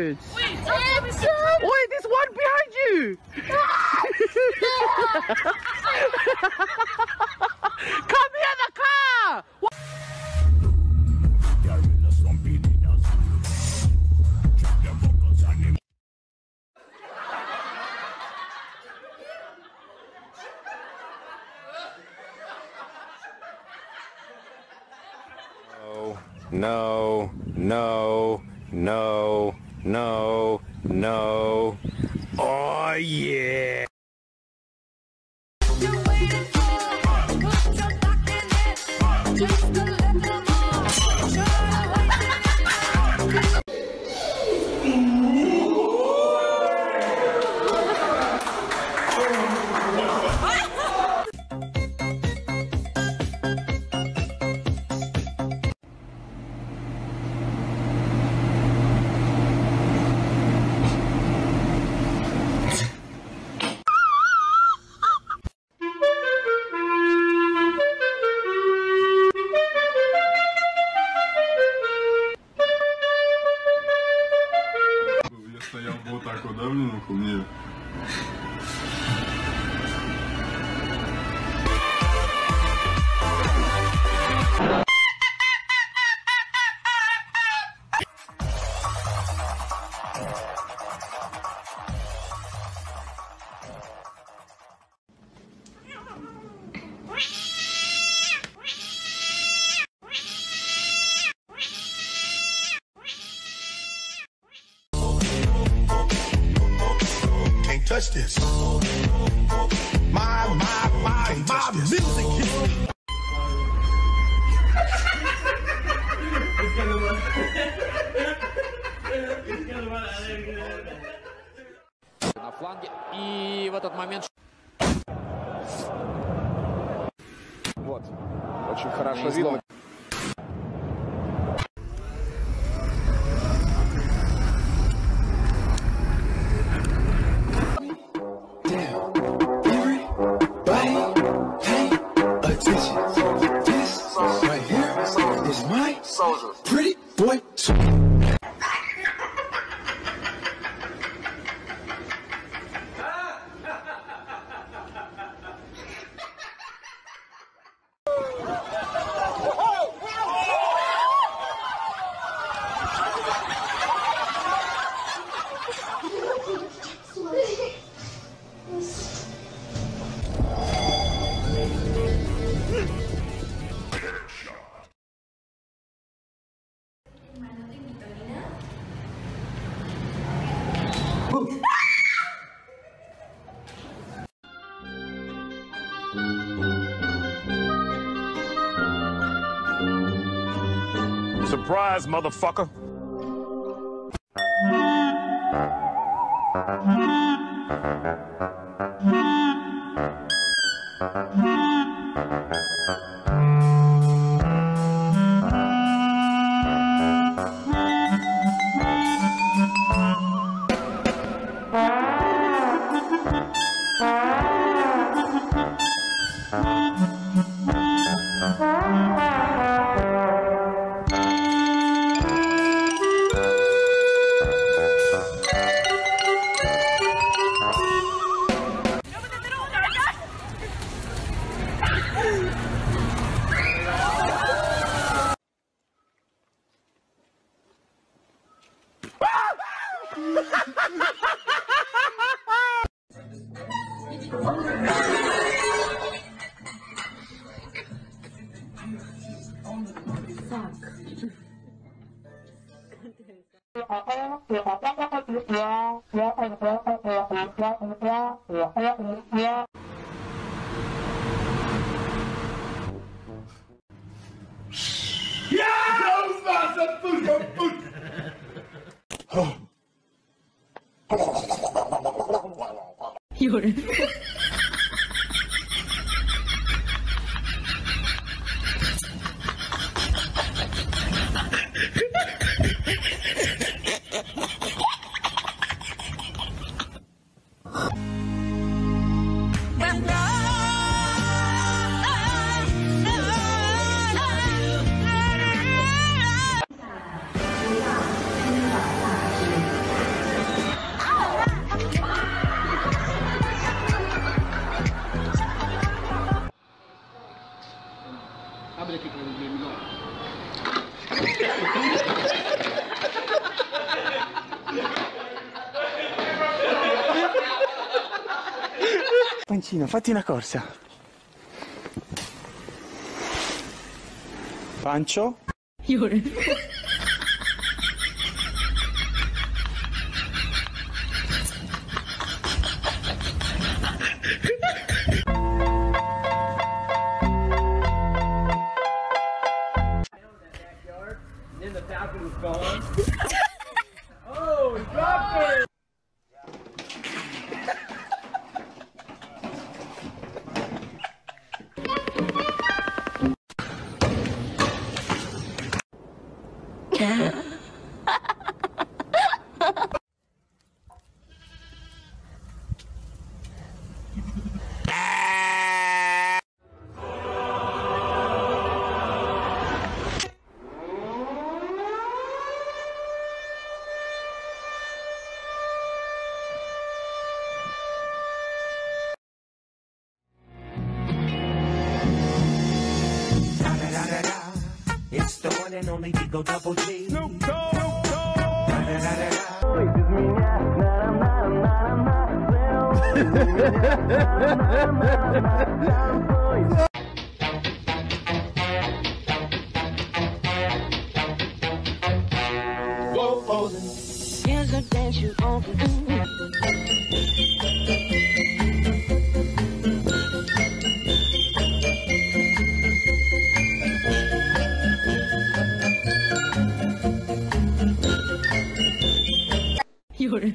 Wait, there's one behind you! Come here, the car! No, no, no, no, no. No. Oh, yeah. Touch this. My, my, my, my music hits me. на фланге. И в этот момент... Вот. Очень хорошо видно. My pretty surprise, motherfucker. 有人。Mancino, fatti una corsa. Pancio. 有 It's only Digo Double G. Snoop Dogg. Here's a dance you want 有人。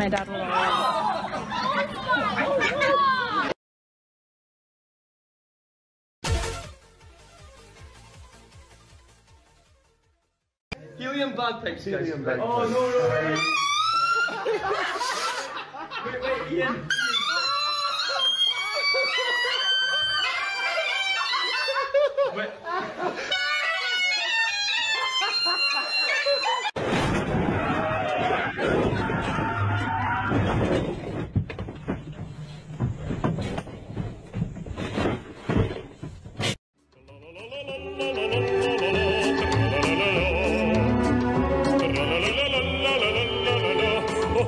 My dad will always. Helium blood picks. Helium bag. Oh, no, no, wait. wait, wait, Ian. Wait.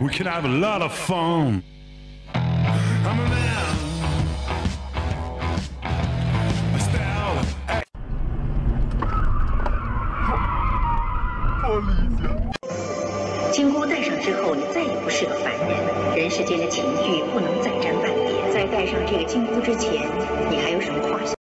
We can have a lot of fun. I'm a man. A style. 金箍戴上之后，你再也不是个凡人，人世间的情欲不能再沾半点。在戴上这个金箍之前，你还有什么话想？